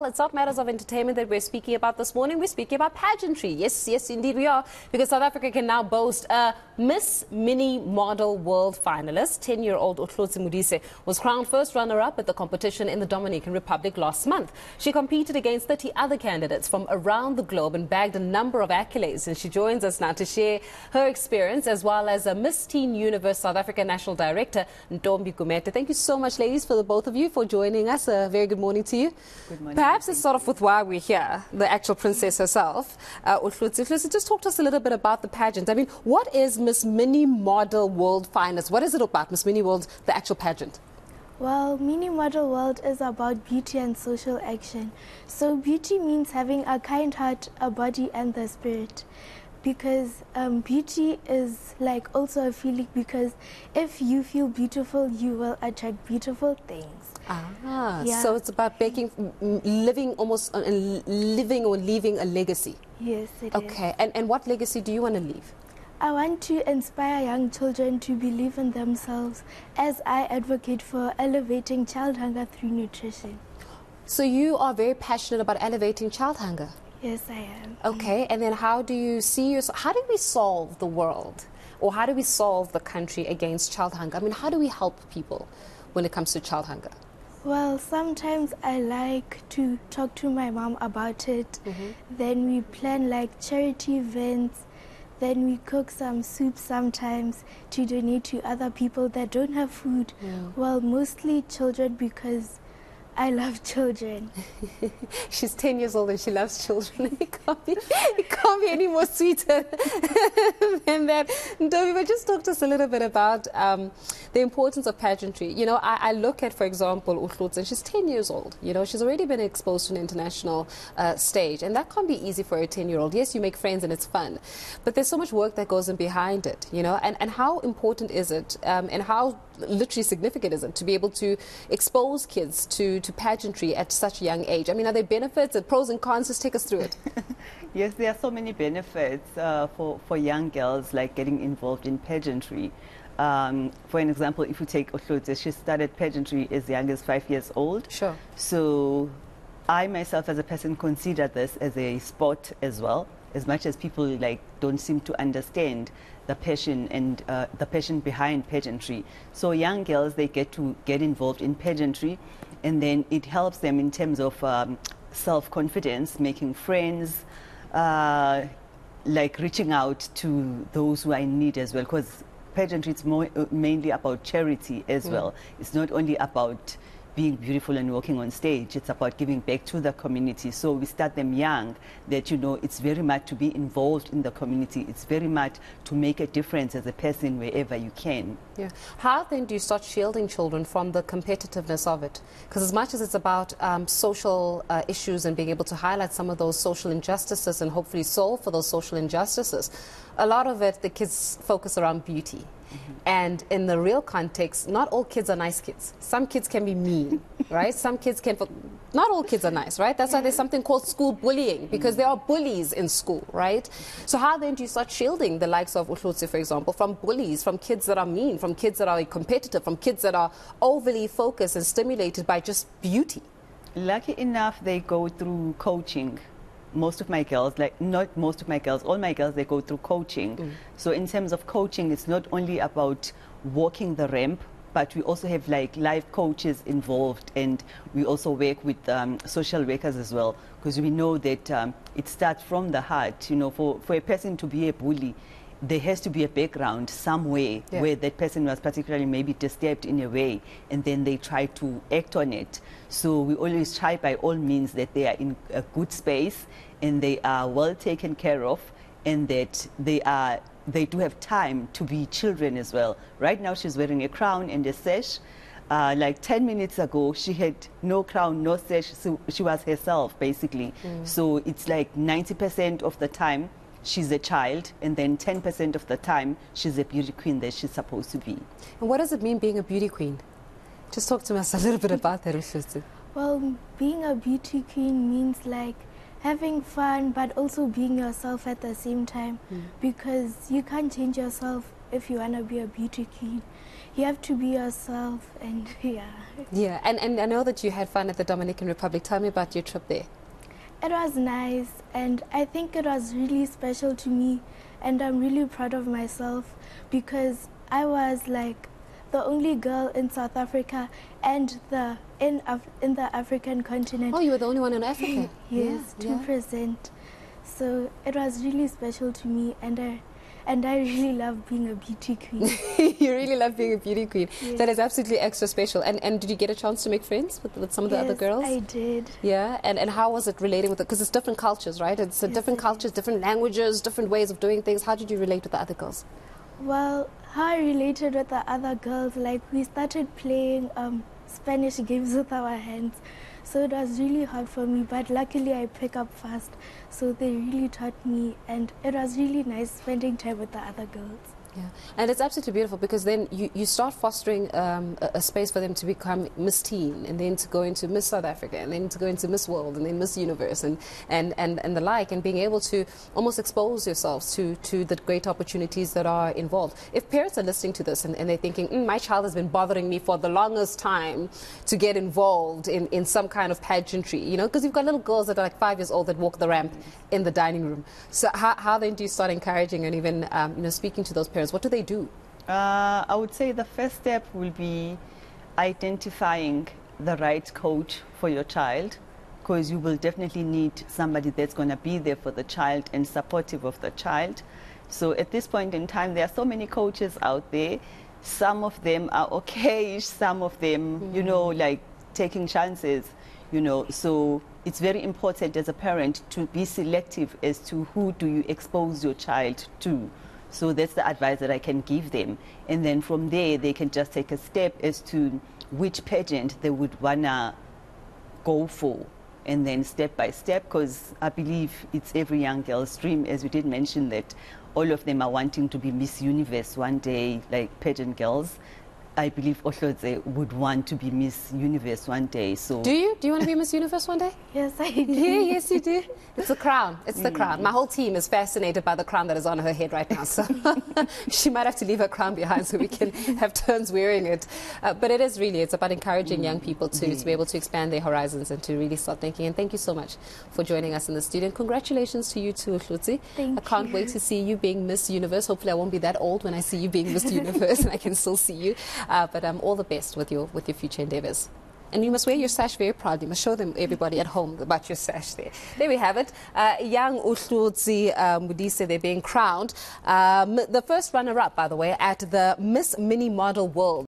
It's not matters of entertainment that we're speaking about this morning. We're speaking about pageantry. Yes, yes, indeed we are. Because South Africa can now boast a Miss Mini Model World finalist. 10-year-old Ohlotse Modise was crowned first runner-up at the competition in the Dominican Republic last month. She competed against 30 other candidates from around the globe and bagged a number of accolades. And she joins us now to share her experience as well as a Miss Teen Universe South Africa National Director, Ntombi Gumede. Thank you so much, ladies, for the both of you for joining us. A very good morning to you. Good morning. Perhaps let's start off with why we're here, the actual princess herself. Uh, just talk to us a little bit about the pageant. I mean, what is Miss Mini Model World Finest? What is it about, Miss Mini World, the actual pageant? Well, Mini Model World is about beauty and social action. So, beauty means having a kind heart, a body, and the spirit. Because um, beauty is like also a feeling, because if you feel beautiful, you will attract beautiful things. Ah, Yeah. so it's about making, living almost, uh, living or leaving a legacy. Yes, it is. Okay, and, and what legacy do you want to leave? I want to inspire young children to believe in themselves as I advocate for elevating child hunger through nutrition. So you are very passionate about elevating child hunger. Yes, I am. Okay, and then how do you see yourself? How do we solve the world, or how do we solve the country against child hunger? I mean, how do we help people when it comes to child hunger? Well, sometimes I like to talk to my mom about it. Mm-hmm. Then we plan like charity events. Then we cook some soup sometimes to donate to other people that don't have food. Mm. Well, mostly children because I love children. She's 10 years old and she loves children. It can't be, it can't be any more sweeter than that. Ntombi, but just talk to us a little bit about um, the importance of pageantry. You know, I, I look at, for example, Ohlotse, and she's 10 years old. You know, she's already been exposed to an international uh, stage, and that can't be easy for a 10 year old. Yes, you make friends and it's fun, but there's so much work that goes in behind it, you know, and, and how important is it, um, and how literally significant is it to be able to expose kids to, to pageantry at such a young age? I mean, are there benefits and pros and cons? Just take us through it. Yes, there are so many benefits uh, for, for young girls, like getting involved in pageantry. Um, for an example, if you take Ohlotse, she started pageantry as young as five years old. Sure. So I myself as a person consider this as a sport as well, as much as people like don't seem to understand the passion and uh, the passion behind pageantry. So young girls, they get to get involved in pageantry and then it helps them in terms of um, self-confidence, making friends, uh, like reaching out to those who are in need as well because pageantry is more, uh, mainly about charity as well. It's not only about being beautiful and walking on stage. It's about giving back to the community. So we start them young that, you know, it's very much to be involved in the community. It's very much to make a difference as a person wherever you can. Yeah. How then do you start shielding children from the competitiveness of it? Because as much as it's about um, social uh, issues and being able to highlight some of those social injustices and hopefully solve for those social injustices, a lot of it, the kids focus around beauty. And in the real context, not all kids are nice kids. Some kids can be mean, right? Some kids can. Not all kids are nice, right? That's why there's something called school bullying because there are bullies in school, right? So how then do you start shielding the likes of Ohlotse, for example, from bullies, from kids that are mean, from kids that are competitive, from kids that are overly focused and stimulated by just beauty? Lucky enough, they go through coaching. Most of my girls, like not most of my girls, all my girls, they go through coaching. So in terms of coaching, it's not only about walking the ramp, but we also have like life coaches involved, and we also work with um, social workers as well, because we know that um, it starts from the heart. You know, for for a person to be a bully. There has to be a background somewhere Yeah. where that person was particularly maybe disturbed in a way and then they try to act on it. So we always try by all means that they are in a good space and they are well taken care of and that they are they do have time to be children as well. Right now she's wearing a crown and a sash. Uh, like 10 minutes ago, she had no crown, no sash. So she was herself, basically. So it's like 90% of the time, she's a child, and then 10% of the time, she's a beauty queen that she's supposed to be. And what does it mean being a beauty queen? Just talk to us a little bit about that, Ohlotse. Well, being a beauty queen means like having fun but also being yourself at the same time hmm. because you can't change yourself if you want to be a beauty queen. you have to be yourself, and yeah. Yeah, and, and I know that you had fun at the Dominican Republic. Tell me about your trip there. It was nice, and I think it was really special to me, and I'm really proud of myself because I was like the only girl in South Africa and the in Af- in the African continent. Oh, you were the only one in Africa. yes, to yeah. present. So it was really special to me, and I and I really love being a beauty queen. you really love being a beauty queen. Yes. That is absolutely extra special. And and did you get a chance to make friends with, with some of the other Yes, girls? I did. Yeah, and, and how was it relating with it? Because it's different cultures, right? It's a Yes, different it cultures, different languages, different ways of doing things. How did you relate with the other girls? Well, how I related with the other girls, like we started playing um, Spanish games with our hands. So it was really hard for me, but luckily I pick up fast. So they really taught me, and it was really nice spending time with the other girls. Yeah, and it's absolutely beautiful because then you, you start fostering um, a, a space for them to become Miss Teen and then to go into Miss South Africa and then to go into Miss World and then Miss Universe and, and, and, and the like and being able to almost expose yourselves to, to the great opportunities that are involved. If parents are listening to this and, and they're thinking, mm, my child has been bothering me for the longest time to get involved in, in some kind of pageantry, you know, because you've got little girls that are like five years old that walk the ramp in the dining room. So how, how then do you start encouraging and even, um, you know, speaking to those parents? What do they do? Uh, I would say the first step will be identifying the right coach for your child because you will definitely need somebody that's going to be there for the child and supportive of the child. So at this point in time, there are so many coaches out there. Some of them are okay, some of them, you know, like taking chances, you know. So it's very important as a parent to be selective as to who do you expose your child to. So that's the advice that I can give them. And then from there, they can just take a step as to which pageant they would want to go for. And then step by step, because I believe it's every young girl's dream, as we did mention that all of them are wanting to be Miss Universe one day, like pageant girls. I believe Ohlotse would want to be Miss Universe one day. So Do you? Do you want to be Miss Universe one day? Yes, I did. Yeah, yes, you do. It's a crown. It's the crown. My whole team is fascinated by the crown that is on her head right now. So she might have to leave her crown behind so we can have turns wearing it. Uh, but it is really, it's about encouraging young people to, to be able to expand their horizons and to really start thinking. And thank you so much for joining us in the studio. And congratulations to you too, Hlutzi. Thank I can't you. wait to see you being Miss Universe. Hopefully I won't be that old when I see you being Miss Universe and I can still see you. Uh, but um, all the best with your, with your future endeavors. And you must wear your sash very proudly. You must show them, everybody at home, about your sash there. There we have it. Uh, young Ohlotse uh, Modise, they're being crowned. Um, the first runner-up, by the way, at the Miss Mini Model World.